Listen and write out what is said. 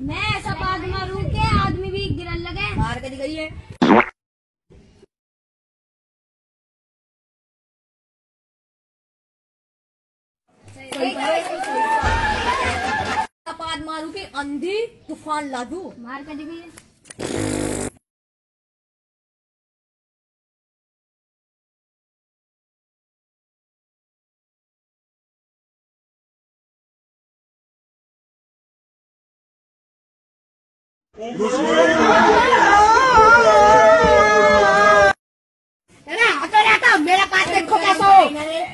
मैं ऐसा बात मारूं के आदमी भी गिरन लगे। मार के गई है। मारू की अंधी तूफ़ान लादू। मार कर મેરા પાસ ખોકા